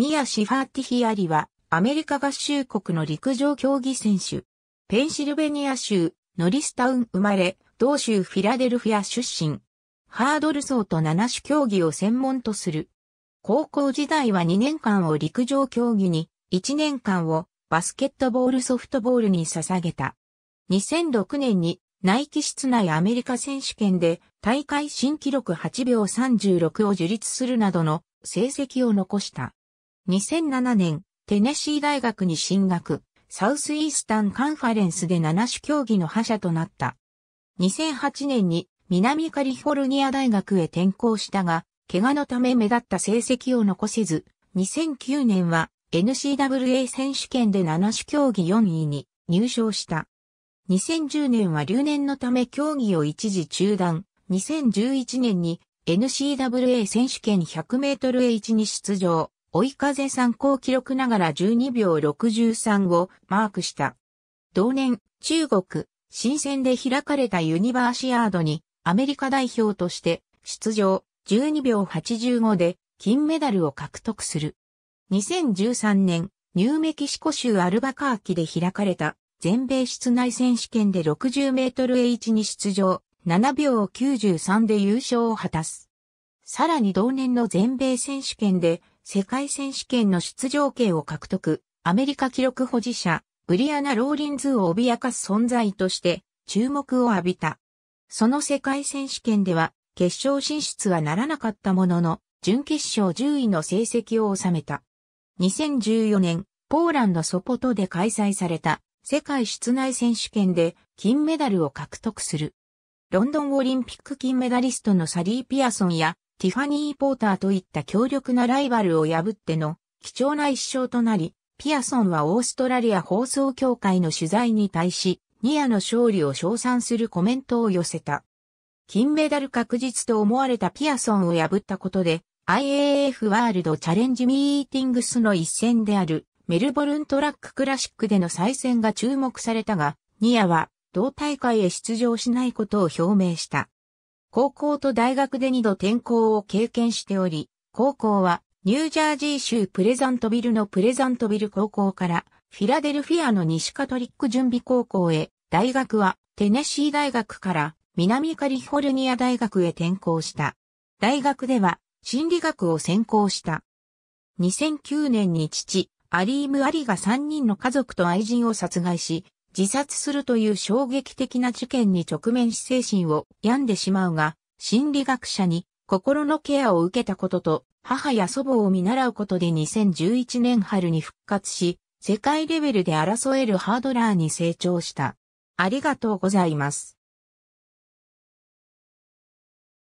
ニア・シファーティヒアリは、アメリカ合衆国の陸上競技選手。ペンシルベニア州、ノリスタウン生まれ、同州フィラデルフィア出身。ハードル走と七種競技を専門とする。高校時代は2年間を陸上競技に、1年間をバスケットボールソフトボールに捧げた。2006年にナイキ室内アメリカ選手権で大会新記録8秒36を樹立するなどの成績を残した。2007年、テネシー大学に進学、サウスイースタンカンファレンスで7種競技の覇者となった。2008年に南カリフォルニア大学へ転校したが、怪我のため目立った成績を残せず、2009年は NCAA 選手権で7種競技4位に入賞した。2010年は留年のため競技を一時中断。2011年に NCAA 選手権100メートル H に出場。追い風参考記録ながら12秒63をマークした。同年、中国、新鮮で開かれたユニバーシアードにアメリカ代表として出場12秒85で金メダルを獲得する。2013年、ニューメキシコ州アルバカーキで開かれた全米室内選手権で60メートル H に出場、7秒93で優勝を果たす。さらに同年の全米選手権で世界選手権の出場権を獲得、アメリカ記録保持者、ブリアナ・ローリンズを脅かす存在として注目を浴びた。その世界選手権では決勝進出はならなかったものの、準決勝10位の成績を収めた。2014年、ポーランドソポトで開催された世界室内選手権で金メダルを獲得する。ロンドンオリンピック金メダリストのサリー・ピアソンやティファニー・ポーターといった強力なライバルを破っての貴重な一勝となり、ピアソンはオーストラリア放送協会の取材に対し、ニアの勝利を称賛するコメントを寄せた。金メダル確実と思われたピアソンを破ったことで、IAF ワールドチャレンジミーティングスの一戦であるメルボルントラッククラシックでの再戦が注目されたが、ニアは同大会へ出場しないことを表明した。高校と大学で2度転校を経験しており、高校はニュージャージー州プレザントビルのプレザントビル高校からフィラデルフィアの西カトリック準備高校へ、大学はテネシー大学から南カリフォルニア大学へ転校した。大学では心理学を専攻した。2009年に父、アリーム・アリが3人の家族と愛人を殺害し、自殺するという衝撃的な事件に直面し精神を病んでしまうが、心理学者に心のケアを受けたことと、母や祖母を見習うことで2011年春に復活し、世界レベルで争えるハードラーに成長した。ありがとうございます。